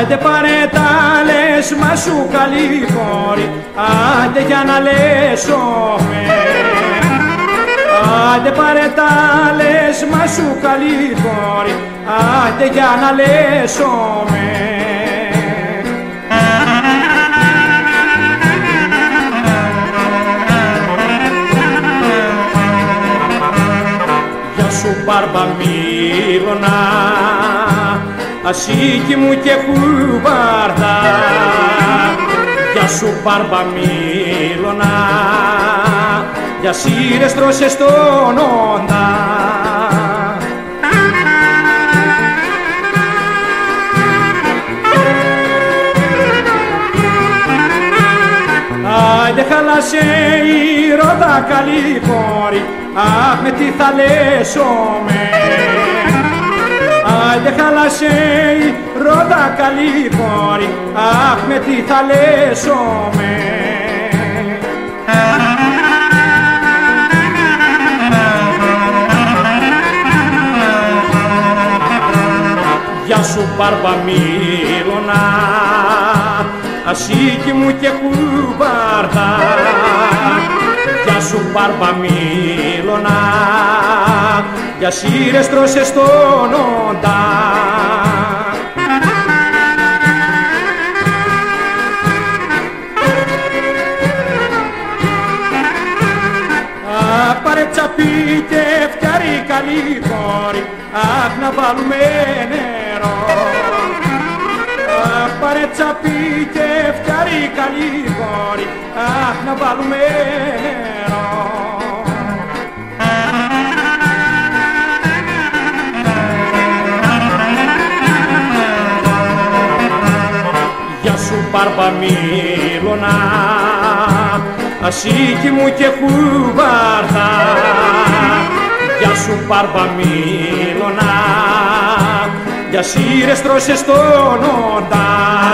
Άντε πάρε τα λες μα σου καλή κόρη Άντε για να λέσομαι Άντε πάρε τα λες μα σου καλή κόρη Άντε για να λέσομαι Γεια σου Μπαρμπαμίλωνα ασίκι μου και χουβάρδα Γεια σου Μπαρμπαμίλωνα για σύρες τρώσες στον όντα. Άιντε χαλάσε η ρότα καλή κόρη. Αχ με τι θα λέσομαι Άιντε χαλάσε η ρότα καλή κόρη Αχ με τι θα λέσομαι Γεια σου Μπαρμπαμίλωνα ασίκι μου και κουβάρδα Γεια σου Μπαρμπαμίλωνα για σύρες τρώσες στον όντα. Αχ πάρε τσαπί και φτιάρι καλή κόρη Αχ να βάλουμε νερό. Αχ πάρε τσαπί και φτιάρι καλή κόρη Αχ να βάλουμε νερό Γεια σου Μπαρμπαμίλωνα ασίκι μου και χουβάρδα Γεια σου Μπαρμπαμίλωνα για σύρες τρώσες στον όντα